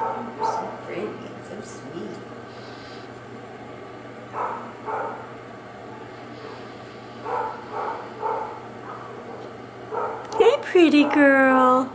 You're so pretty and so sweet. Hey, pretty girl.